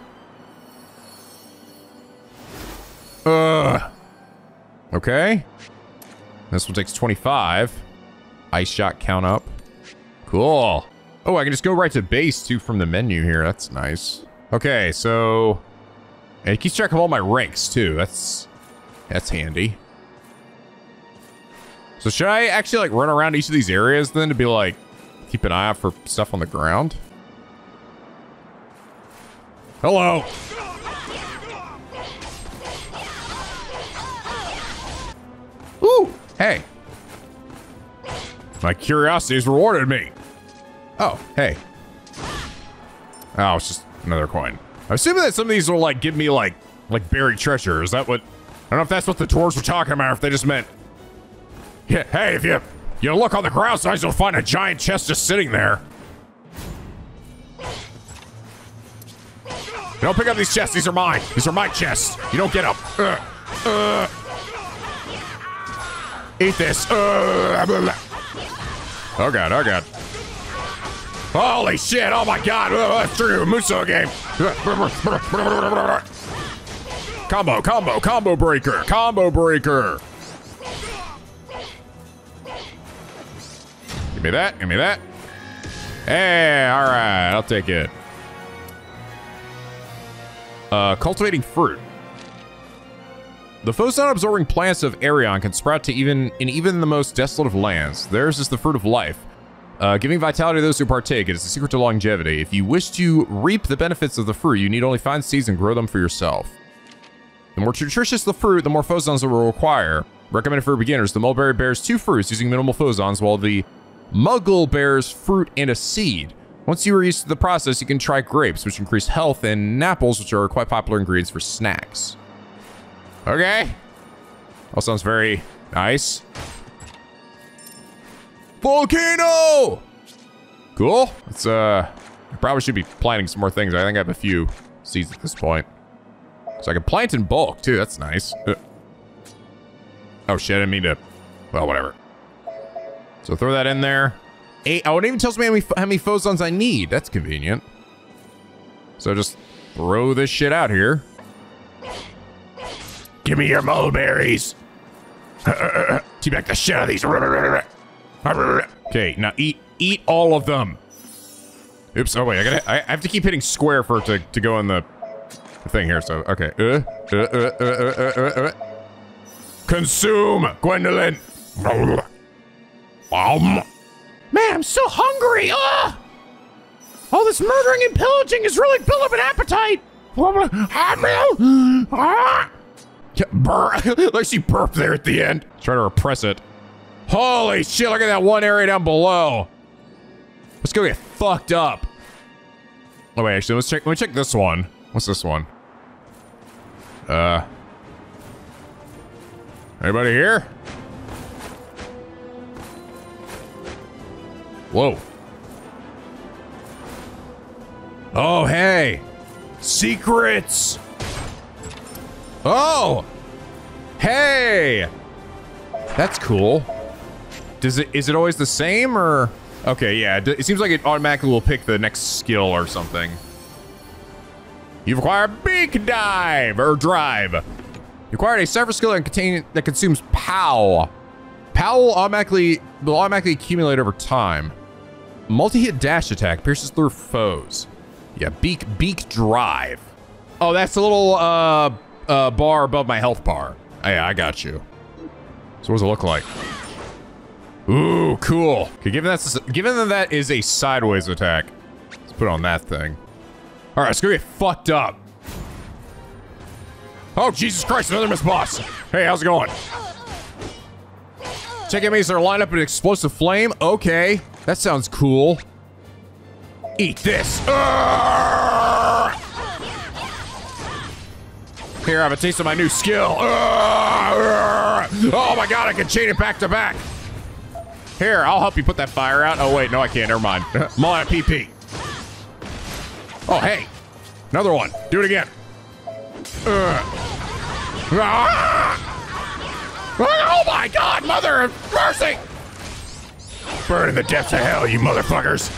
Ugh. Okay. This one takes 25. Ice shot count up. Cool. Oh, I can just go right to base too from the menu here. That's nice. Okay, so and it keeps track of all my ranks too. That's that's handy. So should I actually like run around each of these areas then to be like keep an eye out for stuff on the ground? Hello. Ooh, hey. My curiosity has rewarded me. Oh, hey. Oh, it's just another coin. I'm assuming that some of these will like give me like like buried treasure. Is that what? I don't know if that's what the dwarves were talking about. Or if they just meant, yeah. Hey, if you you look on the ground size, you'll find a giant chest just sitting there. Don't pick up these chests. These are mine. These are my chests. You don't get them. Uh, uh. Eat this. Uh, oh god. Oh god. Holy shit, oh my god, oh, that's true, Muso game. combo, combo, combo breaker, combo breaker. Give me that, give me that. Hey, all right, I'll take it. Uh, cultivating fruit. The phozon-absorbing plants of Erion can sprout to even in even the most desolate of lands. Theirs is the fruit of life. Uh, giving vitality to those who partake. It is the secret to longevity. If you wish to reap the benefits of the fruit, you need only find seeds and grow them for yourself. The more nutritious the fruit, the more phozons it will require. Recommended for beginners, the mulberry bears two fruits using minimal phozons, while the muggle bears fruit and a seed. Once you are used to the process, you can try grapes, which increase health, and apples, which are quite popular ingredients for snacks. Okay. All sounds very nice. Volcano! Cool. It's, uh, I probably should be planting some more things. I think I have a few seeds at this point. So I can plant in bulk, too. That's nice. Uh, oh, shit. I didn't mean to. Well, whatever. So throw that in there. Eight. Oh, it even tells me how many, how many phozons I need. That's convenient. So just throw this shit out here. Give me your mulberries. Teabag the shit out of these. Okay, now eat eat all of them. Oops. Oh wait, I gotta. I have to keep hitting square for it to to go in the, thing here. So okay. Uh, uh, uh, uh, uh, uh. Consume, Gwendolyn. Um. Man, I'm so hungry. Ugh. All this murdering and pillaging has really built up an appetite. Like she burped there at the end. Try to repress it. Holy shit, look at that one area down below. Let's go get fucked up. Oh wait, actually, let's check, let me check this one. What's this one? Uh. Anybody here? Whoa. Oh, hey. Secrets. Oh. Hey. That's cool. Does it is it always the same or Okay, yeah. It seems like it automatically will pick the next skill or something. You've acquired Beak Dive or Drive. You acquired a cipher skill that contain that consumes POW. POW will automatically will automatically accumulate over time. Multi-hit dash attack pierces through foes. Yeah, beak beak drive. Oh, that's a little uh uh bar above my health bar. Yeah, I got you. So what does it look like? Cool. Okay, given that's given that that is a sideways attack, let's put on that thing. All right, let's go get fucked up. Oh, Jesus Christ, another Miss Boss. Hey, how's it going? Check enemies that are lined up in explosive flame. Okay, that sounds cool. Eat this. Here, I have a taste of my new skill. Oh my god, I can chain it back to back. Here, I'll help you put that fire out. Oh, wait, no, I can't. Never mind. I'm all out PP. Oh, hey. Another one. Do it again. Ugh. Ah! Oh my god, mother of mercy! Burn in the depths of hell, you motherfuckers!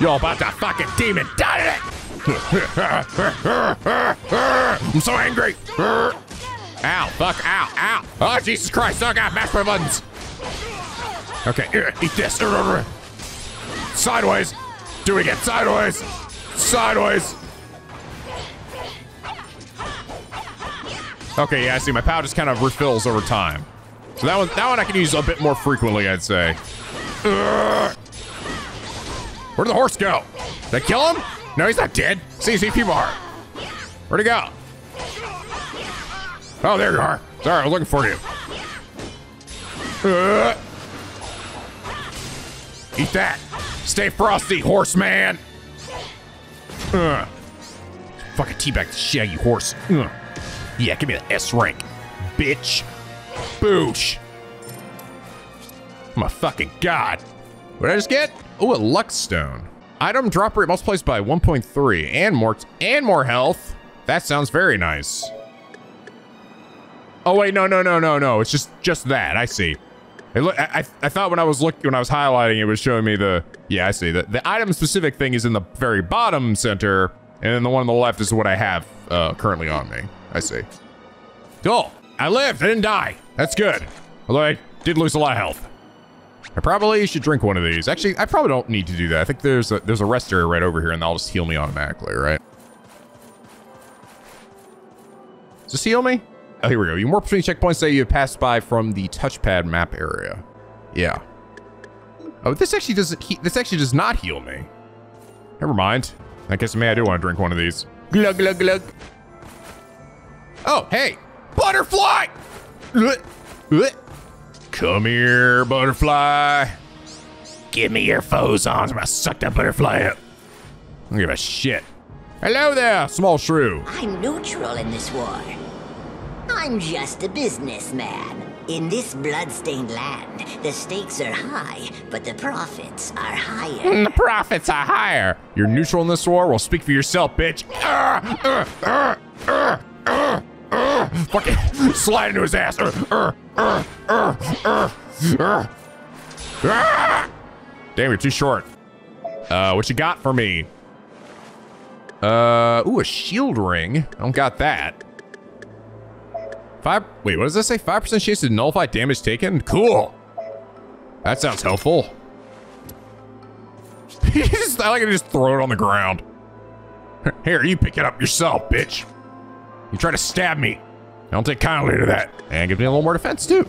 Y'all about to fucking demon die I'm so angry! Ow, fuck, ow, ow! Oh, Jesus Christ, oh god, mash my buttons! Okay, eat this. Sideways. Do it again. Sideways. Sideways. Okay, yeah, I see. My power just kind of refills over time. So that one, that one I can use a bit more frequently, I'd say. Where'd the horse go? Did I kill him? No, he's not dead. CCP bar. Where'd he go? Oh, there you are. Sorry, I was looking for you. Ugh. Eat that. Stay frosty, horseman. Ugh. Fucking teabag the shit you, horse. Ugh. Yeah, give me the S rank, bitch. Boosh. A fucking god. What did I just get? Oh, a luck stone. Item drop rate multiplies by 1.3 and more and more health. That sounds very nice. Oh wait, no, no, no, no, no. It's just just that. I see. It look, I, I thought when I was looking when I was highlighting, it was showing me the. Yeah, I see. The the item specific thing is in the very bottom center, and then the one on the left is what I have uh, currently on me. I see. Cool. I lived. I didn't die. That's good. Although I did lose a lot of health. I probably should drink one of these. Actually, I probably don't need to do that. I think there's a there's a rest area right over here, and that'll just heal me automatically, right? Does this heal me? Oh, here we go. You more between checkpoints that you have passed by from the touchpad map area. Yeah. Oh, this actually doesn't. He this actually does not heal me. Never mind. I guess maybe I do want to drink one of these. Glug glug glug. Oh, hey, butterfly! Come here, butterfly. Give me your phozon. I'm gonna suck that butterfly up. I don't give a shit. Hello there, small shrew. I'm neutral in this war. I'm just a businessman. In this bloodstained land, the stakes are high, but the profits are higher. Mm, The profits are higher. You're neutral in this war? Well, speak for yourself, bitch. Arr, arr, arr. Fucking slide into his ass. Ah! Damn, you're too short. Uh, what you got for me? Uh, ooh, a shield ring. I don't got that. Five, wait, what does that say? 5% chance to nullify damage taken? Cool. That sounds helpful. Just- I like to just throw it on the ground. Here, you pick it up yourself, bitch. You try to stab me. I don't take kindly to that. And give me a little more defense, too.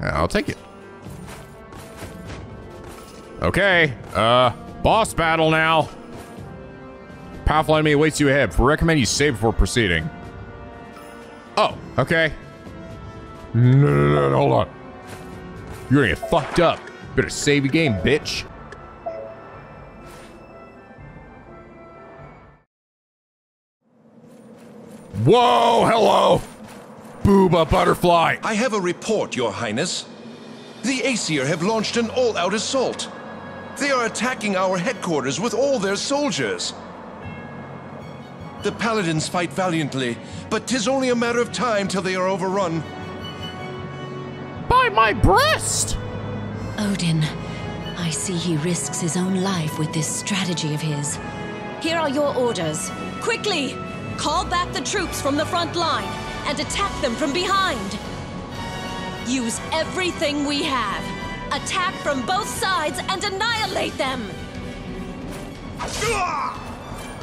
I'll take it. Okay, uh, boss battle now. Powerful enemy awaits you ahead. We recommend you save before proceeding. Oh, okay. No, no, no, no, hold on. You're gonna get fucked up. Better save your game, bitch. Whoa, hello. booba butterfly. I have a report, Your Highness. The Aesir have launched an all-out assault. They are attacking our headquarters with all their soldiers. The paladins fight valiantly, but 'tis only a matter of time till they are overrun. By my breast! Odin, I see he risks his own life with this strategy of his. Here are your orders. Quickly! Call back the troops from the front line and attack them from behind. Use everything we have. Attack from both sides and annihilate them!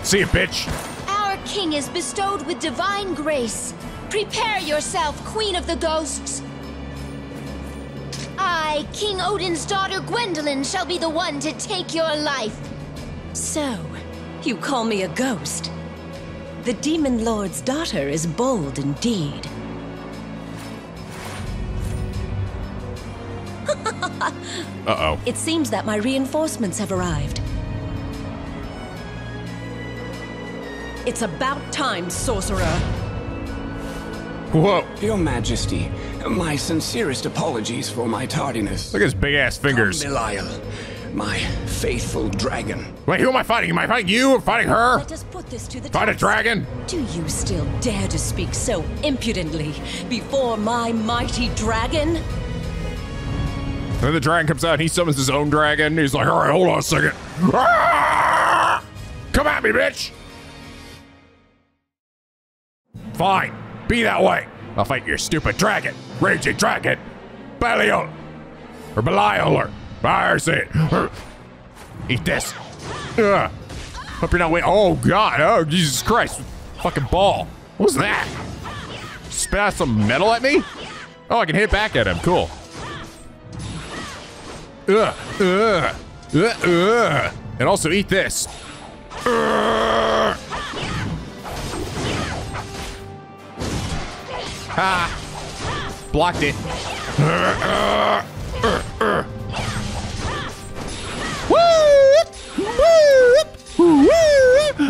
See you, bitch. Ah! Our king is bestowed with divine grace. Prepare yourself, Queen of the Ghosts. I, King Odin's daughter Gwendolyn, shall be the one to take your life. So, you call me a ghost? The Demon Lord's daughter is bold indeed. Uh-oh. It seems that my reinforcements have arrived. It's about time, sorcerer. Whoa. Your Majesty, my sincerest apologies for my tardiness. Look at his big ass fingers. Belial, my faithful dragon. Wait, who am I fighting? Am I fighting you or fighting her? Let us put this to the Fight a dragon? Do you still dare to speak so impudently before my mighty dragon? Then the dragon comes out and he summons his own dragon. He's like, all right, hold on a second. Ah! Come at me, bitch. Fine. Be that way. I'll fight your stupid dragon. Raging dragon. Belial. Or Belial or it. Eat this. Ugh. Hope you're not waiting. Oh, God. Oh, Jesus Christ. Fucking ball. What was that? Out some metal at me? Oh, I can hit back at him. Cool. Ugh, ugh, ugh, ugh. And also eat this. Ugh. Blocked it.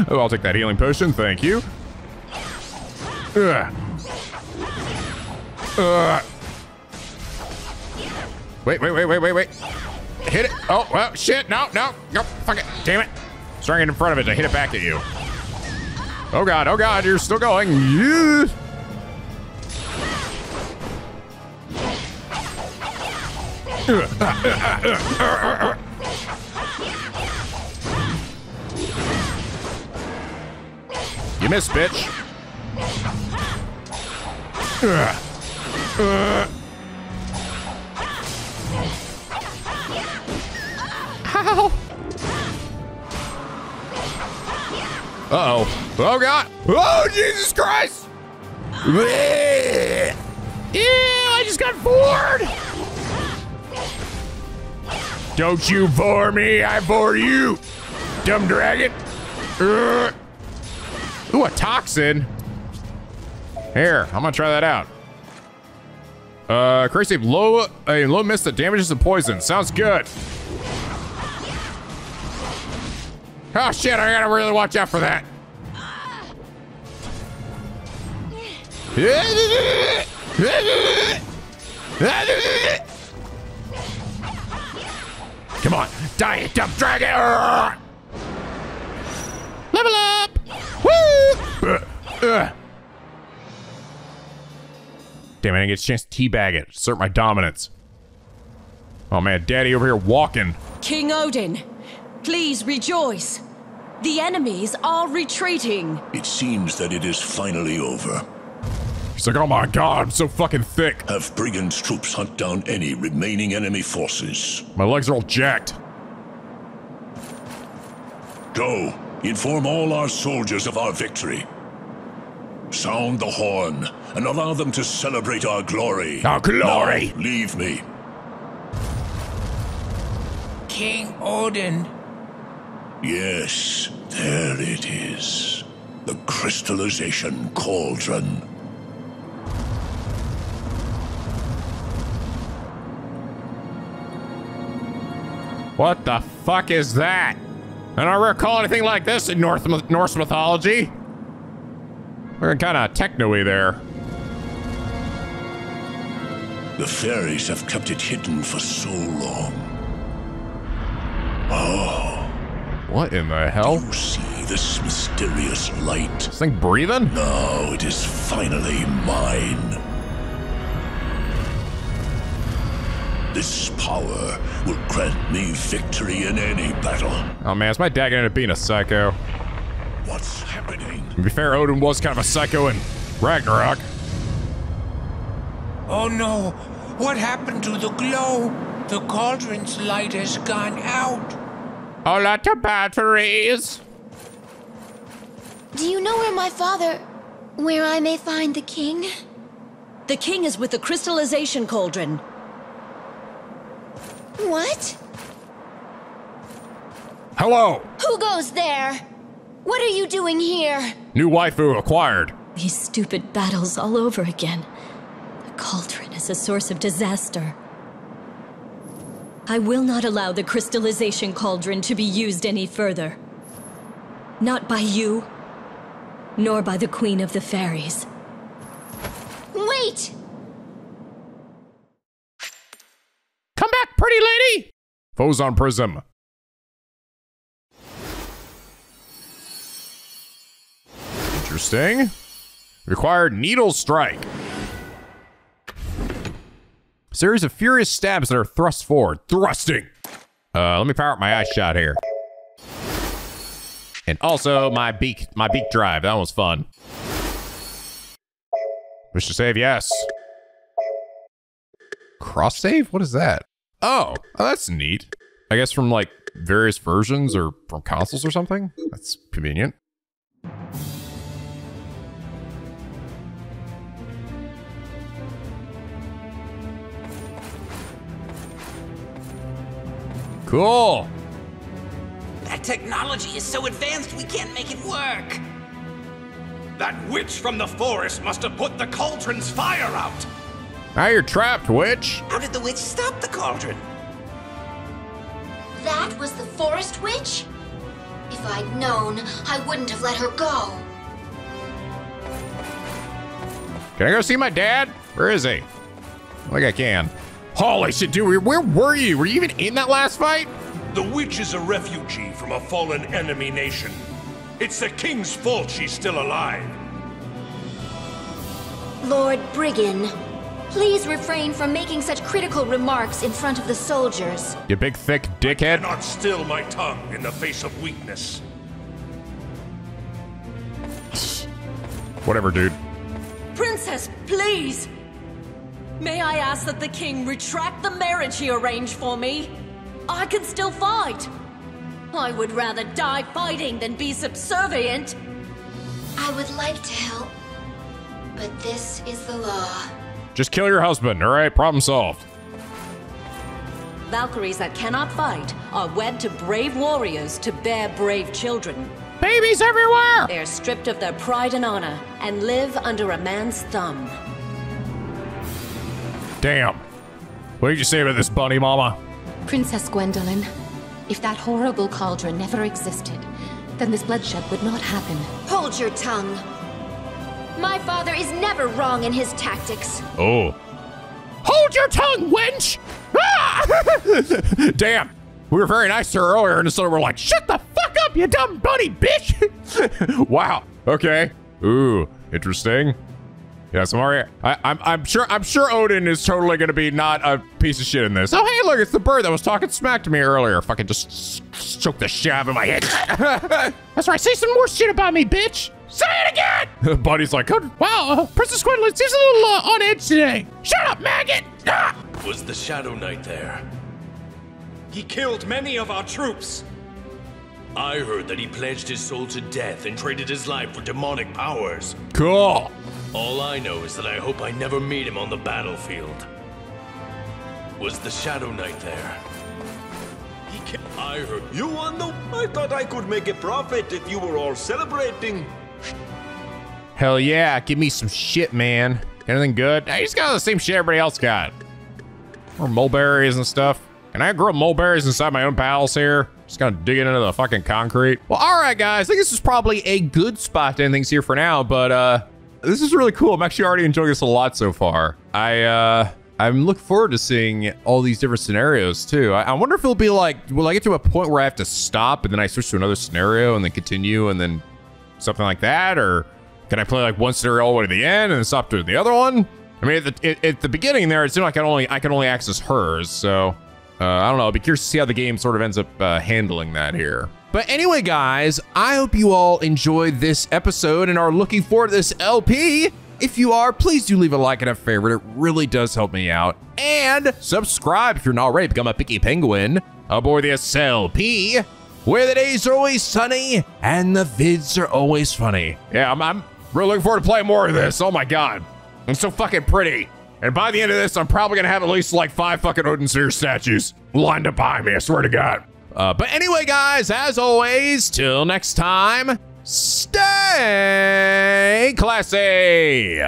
Oh, I'll take that healing potion. Thank you. Ugh. Ugh. Wait, wait, wait, wait, wait, wait. Hit it. Oh, well, shit. No, no, no. Fuck it. Damn it. Trying it in front of it to hit it back at you. Oh, God. Oh, God. You're still going. Yeah. You missed, bitch. How? Uh-oh. Oh, God. Oh, Jesus Christ. Ew, I just got bored. Don't you bore me, I bore you, dumb dragon. Ugh. Ooh, a toxin. Here, I'm gonna try that out. Uh, crazy low, a low miss that damages and poison. Sounds good. Oh shit, I gotta really watch out for that. Come on, die, it, dumb dragon! Level up! Woo! Uh, uh. Damn, I didn't get a chance to teabag it, assert my dominance. Oh man, daddy over here walking. King Odin, please rejoice. The enemies are retreating. It seems that it is finally over. He's like, oh my god, I'm so fucking thick. Have Brigan's troops hunt down any remaining enemy forces. My legs are all jacked. Go, inform all our soldiers of our victory. Sound the horn and allow them to celebrate our glory. Our glory! Now, leave me. King Odin. Yes, there it is. The crystallization cauldron. What the fuck is that? I don't recall anything like this in North Norse mythology. We're kind of techno-y there. The fairies have kept it hidden for so long. Oh. What in the hell? Do You see this mysterious light? This thing breathing? Now it is finally mine. This power will grant me victory in any battle. Oh man, is my dad gonna end up being a psycho? What's happening? To be fair, Odin was kind of a psycho in Ragnarok. Oh no! What happened to the glow? The cauldron's light has gone out. A lot of batteries. Do you know where my father. where I may find the king? The king is with the crystallization cauldron. What? Hello. Who goes there? What are you doing here? New waifu acquired. These stupid battles all over again. The cauldron is a source of disaster. I will not allow the crystallization cauldron to be used any further. Not by you, nor by the Queen of the Fairies. Wait! Come back, pretty lady! Phozon Prism. Interesting. Required Needle Strike. Series of furious stabs that are thrust forward. Thrusting! Uh, let me power up my eye shot here. And also my beak, my beak drive. That was fun. Wish to save, yes. Cross save? What is that? Oh, oh, that's neat. I guess from like various versions or from consoles or something. That's convenient. Cool. That technology is so advanced we can't make it work. That witch from the forest must have put the cauldron's fire out. Now you're trapped, witch. How did the witch stop the cauldron? That was the forest witch? If I'd known, I wouldn't have let her go. Can I go see my dad? Where is he? Like I can. Holy shit, dude, where were you? Were you even in that last fight? The witch is a refugee from a fallen enemy nation. It's the king's fault she's still alive. Lord Brigan, please refrain from making such critical remarks in front of the soldiers. You big thick dickhead. Not still my tongue in the face of weakness. Whatever, dude. Princess, please! May I ask that the king retract the marriage he arranged for me? I can still fight. I would rather die fighting than be subservient. I would like to help, but this is the law. Just kill your husband, all right? Problem solved. Valkyries that cannot fight are wed to brave warriors to bear brave children. Babies everywhere! They're stripped of their pride and honor and live under a man's thumb. Damn. What did you say about this bunny, mama? Princess Gwendolyn, if that horrible cauldron never existed, then this bloodshed would not happen. Hold your tongue. My father is never wrong in his tactics. Oh. Hold your tongue, wench! Ah! Damn. We were very nice to her earlier, and so we're like, shut the fuck up, you dumb bunny bitch! wow. Okay. Ooh, interesting. Yeah, some Mario. I, I'm I'm sure I'm sure Odin is totally gonna be not a piece of shit in this. Oh hey, look, it's the bird that was talking smack to me earlier. Fucking just choke the shit out of my head. That's right. Say some more shit about me, bitch. Say it again. Buddy's like, oh, wow, uh, Princess Gwendolyn seems a little uh, on edge today. Shut up, maggot. Ah! Was the Shadow Knight there? He killed many of our troops. I heard that he pledged his soul to death and traded his life for demonic powers. Cool. All I know is that I hope I never meet him on the battlefield. Was the Shadow Knight there? He I heard you won the. I thought I could make a profit if you were all celebrating. Hell yeah, give me some shit, man. Anything good? Hey, he's got the same shit everybody else got. Or mulberries and stuff. Can I grow mulberries inside my own palace here? Just kind of digging into the fucking concrete. Well, all right, guys. I think this is probably a good spot to end things here for now, but uh, this is really cool. I'm actually already enjoying this a lot so far. I, uh, I'm looking forward to seeing all these different scenarios too. I, I wonder if it'll be like, will I get to a point where I have to stop and then I switch to another scenario and then continue and then something like that? Or can I play like one scenario all the way to the end and then stop doing the other one? I mean, at the, at the beginning there, it seemed like I can only I can only access hers. So uh, I don't know. I'll be curious to see how the game sort of ends up uh, handling that here. But anyway, guys, I hope you all enjoyed this episode and are looking forward to this LP. If you are, please do leave a like and a favorite. It really does help me out. And subscribe if you're not already. Become a picky penguin aboard the SLP, where the days are always sunny and the vids are always funny. Yeah, I'm, I'm really looking forward to playing more of this. Oh my god. I'm so fucking pretty. And by the end of this, I'm probably gonna have at least like five fucking Odin Sphere statues lined up behind me, I swear to God. Uh, but anyway, guys, as always, till next time, stay classy.